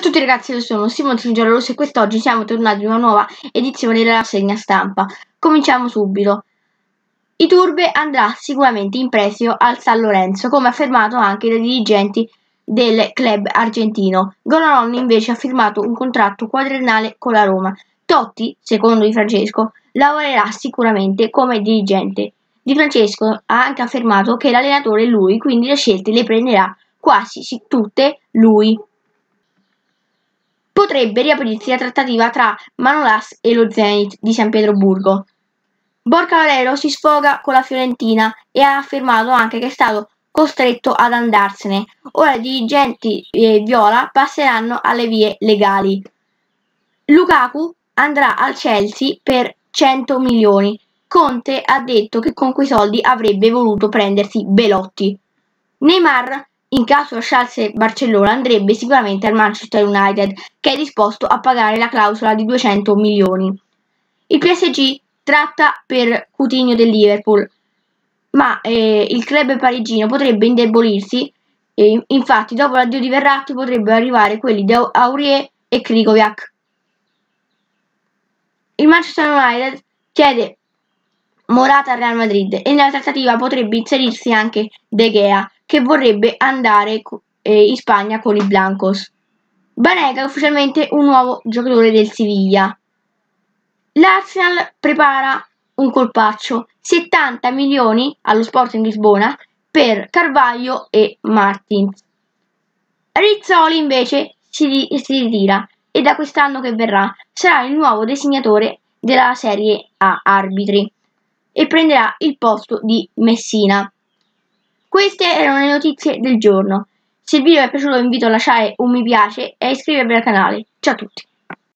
Ciao a tutti ragazzi, io sono Simone Giorgio Rosso e quest'oggi siamo tornati in una nuova edizione della rassegna stampa. Cominciamo subito. Iturbe andrà sicuramente in prestito al San Lorenzo, come affermato anche dai dirigenti del club argentino. Gonalon invece ha firmato un contratto quadriennale con la Roma. Totti, secondo Di Francesco, lavorerà sicuramente come dirigente. Di Francesco ha anche affermato che l'allenatore è lui, quindi le scelte le prenderà quasi tutte lui potrebbe riaprirsi la trattativa tra Manolas e lo Zenit di San Pietroburgo. Borca Valero si sfoga con la Fiorentina e ha affermato anche che è stato costretto ad andarsene. Ora i dirigenti eh, viola passeranno alle vie legali. Lukaku andrà al Chelsea per 100 milioni. Conte ha detto che con quei soldi avrebbe voluto prendersi Belotti. Neymar in caso lasciasse Barcellona andrebbe sicuramente al Manchester United, che è disposto a pagare la clausola di 200 milioni. Il PSG tratta per Coutinho del Liverpool, ma eh, il club parigino potrebbe indebolirsi, e infatti dopo l'addio di Verratti potrebbero arrivare quelli di Aurier e Krikoviak. Il Manchester United chiede Morata al Real Madrid e nella trattativa potrebbe inserirsi anche De Gea, che vorrebbe andare eh, in Spagna con i Blancos. Banega è ufficialmente un nuovo giocatore del Siviglia. L'Arsenal prepara un colpaccio, 70 milioni allo Sporting Lisbona per Carvaglio e Martins. Rizzoli invece si, si ritira e da quest'anno che verrà sarà il nuovo designatore della Serie A arbitri e prenderà il posto di Messina. Queste erano le notizie del giorno. Se il video vi è piaciuto vi invito a lasciare un mi piace e a iscrivervi al canale. Ciao a tutti!